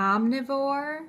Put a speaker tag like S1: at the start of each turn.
S1: omnivore?